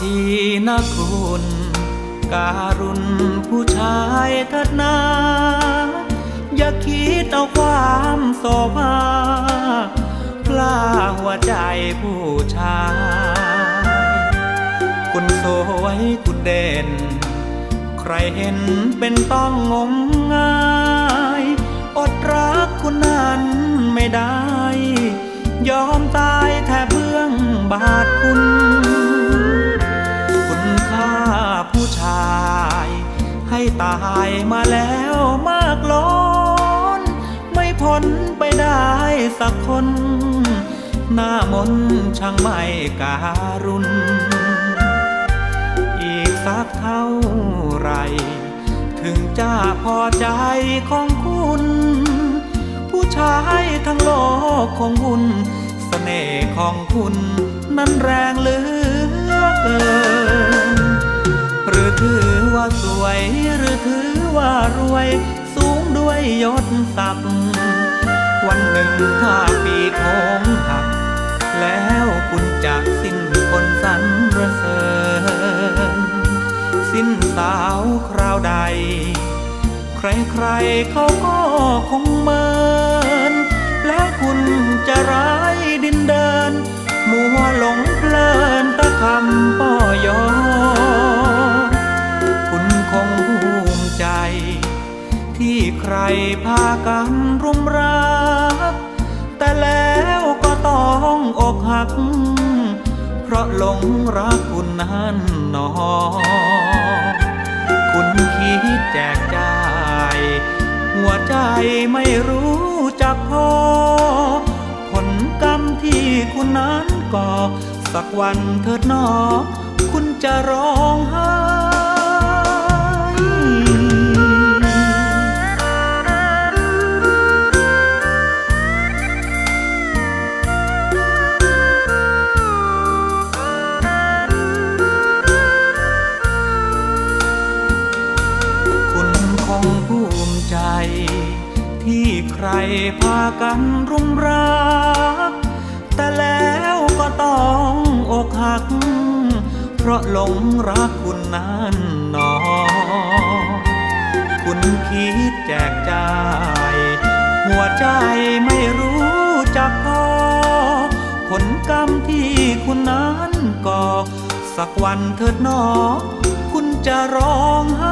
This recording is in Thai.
ทีนะคุณ การุณผู้ชายเถิดนา อย่าคิดเอาความโศภาพลาหัวใจผู้ชาย คุณสวยคุณเด่น ใครเห็นเป็นต้องงมงายอดรักคุณนั้นไม่ได้ ยอมตายแทบเบื้องบาทคุณ ชาย ให้ตายมาแล้วมากล้น ไม่พ้นไปได้สักคน หน้ามนช่างไม่การุณ อีกสักเท่าไร ถึงจะพอใจของคุณ ผู้ชายทั้งโลกของคุณเสน่ห์ของคุณนั้นแรงเหลือเกิน ถือว่าสวยหรือถือว่ารวย สูงด้วยยศศักดิ์วันหนึ่งถ้าปีโค้งหัก แล้วคุณจะสิ้นคนสรรเสริญ สิ้นสาวคราวใด ใครๆเขาก็คงเมิน แล้วคุณจะร้ายดินเดิัก เพราะหลงรักคุณนั้นนอ คุณคิดแจกจ่าย หัวใจไม่รู้จักพอ ผลกรรมที่คุณนั้นก่อ สักวันเถิดนอ คุณจะร้องไห้ ใครพากันรุมรัก แต่แล้วก็ต้องอกหัก เพราะหลงรักคุณนั้นหนอ คุณคิดแจกจ่าย หัวใจไม่รู้จักพอ ผลกรรมที่คุณนั้นก่อ สักวันเถิดหนอ คุณจะร้องให